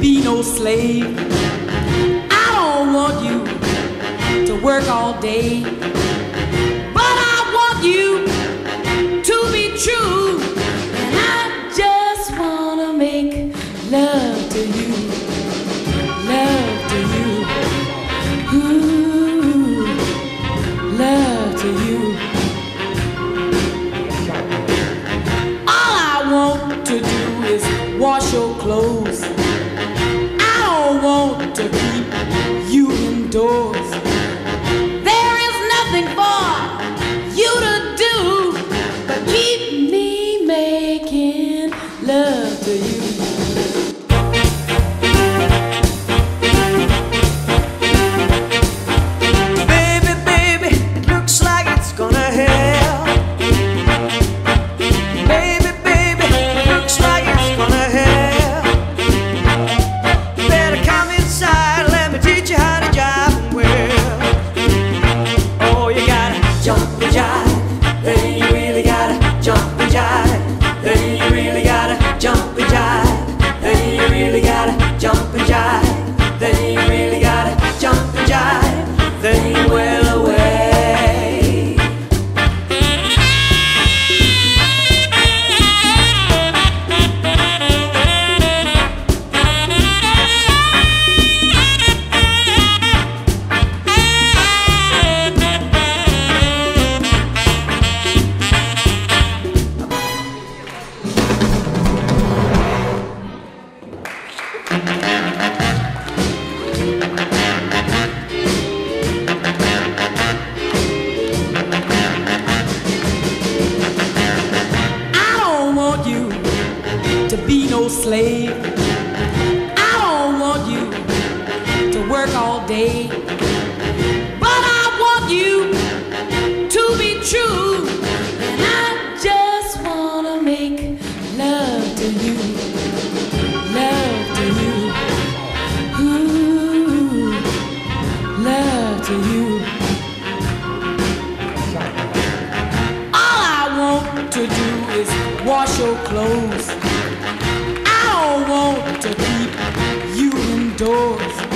be no slave. I don't want you to work all day, but I want you to be true. And I just wanna make love to you, love to you, ooh, love to you. All I want to do is wash your clothes. Well. Oh, you gotta jump and jive, no slave. I don't want you to work all day. But I want you to be true. And I just wanna make love to you. Love to you. Ooh, love to you. All I want to do is wash your clothes. You indoors.